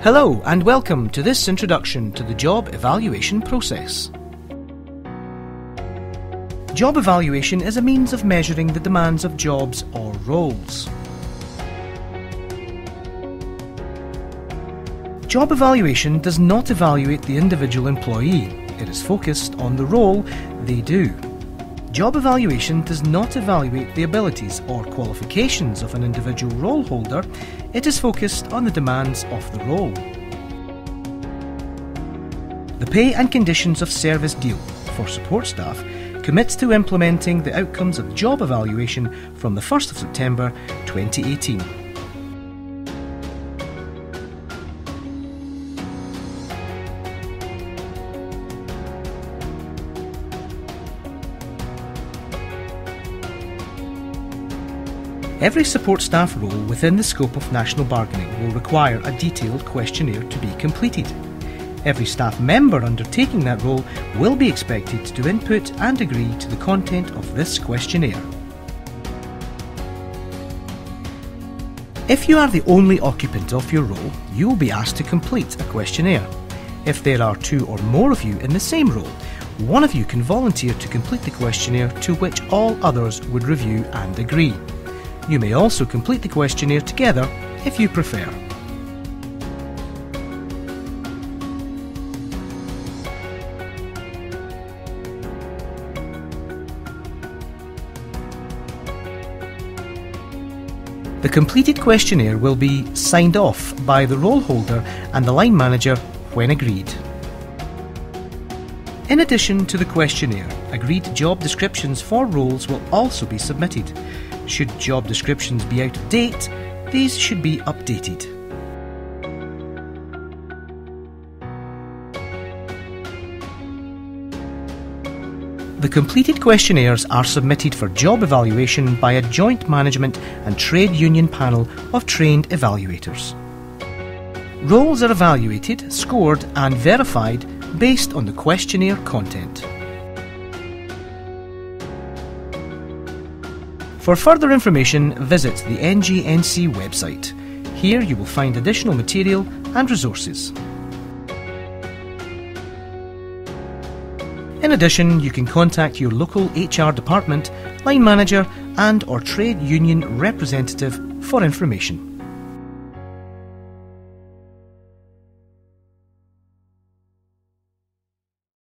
Hello, and welcome to this introduction to the job evaluation process. Job evaluation is a means of measuring the demands of jobs or roles. Job evaluation does not evaluate the individual employee, it is focused on the role they do. Job evaluation does not evaluate the abilities or qualifications of an individual role holder, it is focused on the demands of the role. The Pay and Conditions of Service Deal for support staff commits to implementing the outcomes of job evaluation from the 1st of September 2018. Every support staff role within the scope of national bargaining will require a detailed questionnaire to be completed. Every staff member undertaking that role will be expected to input and agree to the content of this questionnaire. If you are the only occupant of your role, you will be asked to complete a questionnaire. If there are two or more of you in the same role, one of you can volunteer to complete the questionnaire to which all others would review and agree. You may also complete the questionnaire together if you prefer. The completed questionnaire will be signed off by the role holder and the line manager when agreed. In addition to the questionnaire, agreed job descriptions for roles will also be submitted. Should job descriptions be out of date, these should be updated. The completed questionnaires are submitted for job evaluation by a joint management and trade union panel of trained evaluators. Roles are evaluated, scored, and verified based on the questionnaire content. For further information, visit the NJNC website. Here you will find additional material and resources. In addition, you can contact your local HR department, line manager, and or trade union representative for information.